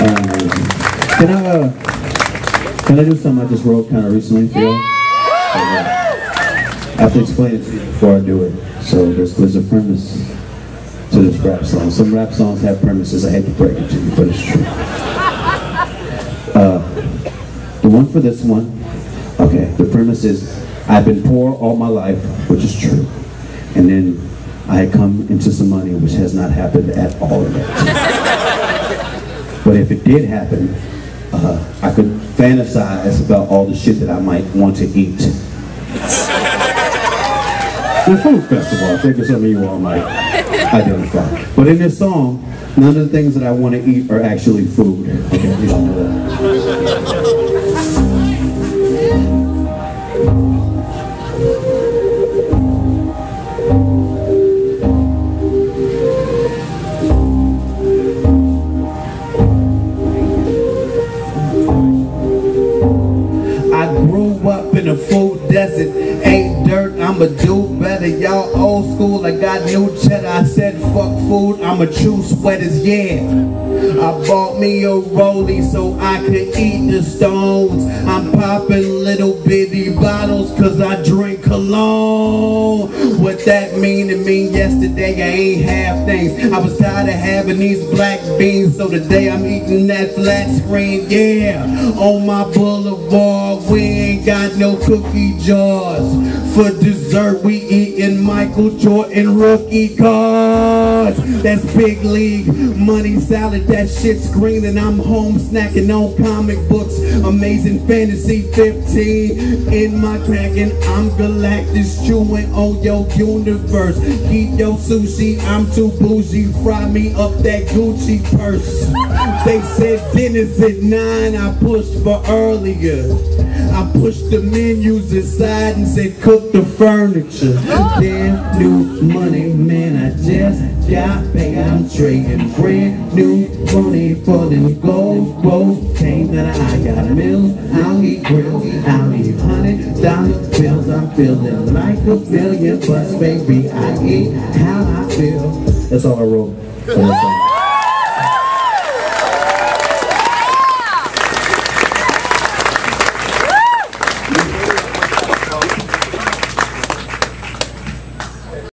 Can I, uh, can I do something I just wrote kind of recently for you? I have to explain it to you before I do it. So there's, there's a premise to this rap song. Some rap songs have premises. I hate to break it to you, but it's true. Uh, the one for this one, okay, the premise is I've been poor all my life, which is true. And then I had come into some money, which has not happened at all yet. but if it did happen, uh, I could fantasize about all the shit that I might want to eat. the food festival, I figure some of you all might identify. But in this song, none of the things that I want to eat are actually food. Okay, you know that. Ain't dirt, I'ma do better. Y'all old school, I got new cheddar. I said fuck food, I'ma choose sweaters, yeah. I bought me a rollie so I could eat the stones. I'm popping bitty bottles cause I drink cologne. What that mean to me yesterday, I ain't have things. I was tired of having these black beans, so today I'm eating that flat screen, yeah. On my boulevard, we ain't got no cookie jars. For dessert, we eating Michael Jordan rookie cards. That's big league money salad. That shit's green, and I'm home snacking on comic books. Amazing fantasy 15 in my pack, and I'm Galactus chewing on your universe. Keep your sushi, I'm too bougie. Fry me up that Gucci purse. They said dinner's at nine, I pushed for earlier. I pushed the menus aside and said cook the furniture. Oh. Damn new money, man, I just got paid. I'm trading brand new money for them gold gold chains that I got mills. I'll eat grills, I'll eat hundred dollar bills. I'm feeling like a billion, but baby, I eat how I feel. That's all I wrote.